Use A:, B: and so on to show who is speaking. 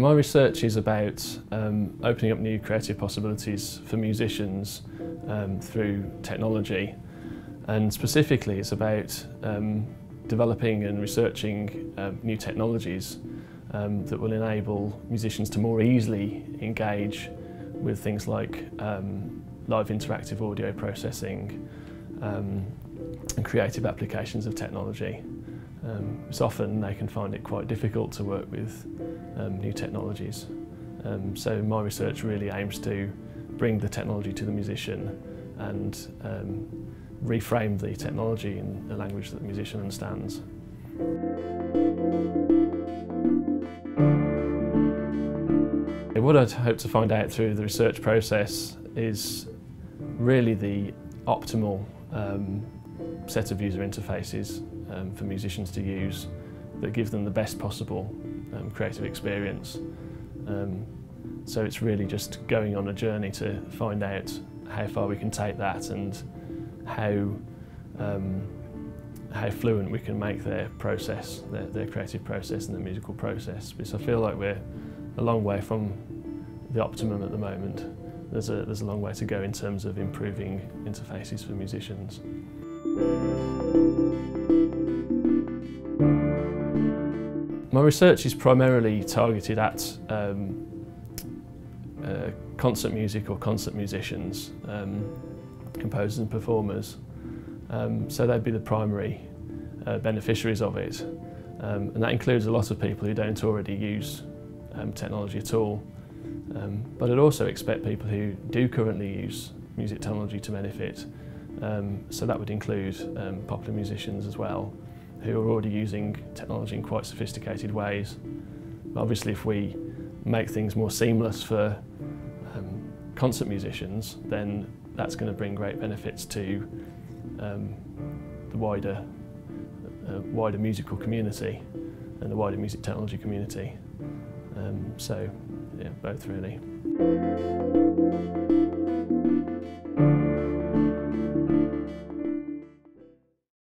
A: My research is about um, opening up new creative possibilities for musicians um, through technology and specifically it's about um, developing and researching uh, new technologies um, that will enable musicians to more easily engage with things like um, live interactive audio processing um, and creative applications of technology. Um, it's often they can find it quite difficult to work with um, new technologies. Um, so my research really aims to bring the technology to the musician and um, reframe the technology in a language that the musician understands. What I'd hope to find out through the research process is really the optimal um, set of user interfaces um, for musicians to use that give them the best possible um, creative experience. Um, so it's really just going on a journey to find out how far we can take that and how um, how fluent we can make their process, their, their creative process and their musical process. Because I feel like we're a long way from the optimum at the moment. There's a, there's a long way to go in terms of improving interfaces for musicians. My research is primarily targeted at um, uh, concert music or concert musicians, um, composers and performers. Um, so they'd be the primary uh, beneficiaries of it. Um, and that includes a lot of people who don't already use um, technology at all. Um, but I'd also expect people who do currently use music technology to benefit. Um, so that would include um, popular musicians as well, who are already using technology in quite sophisticated ways. Obviously if we make things more seamless for um, concert musicians, then that's going to bring great benefits to um, the wider, uh, wider musical community and the wider music technology community. Um, so, yeah, both really.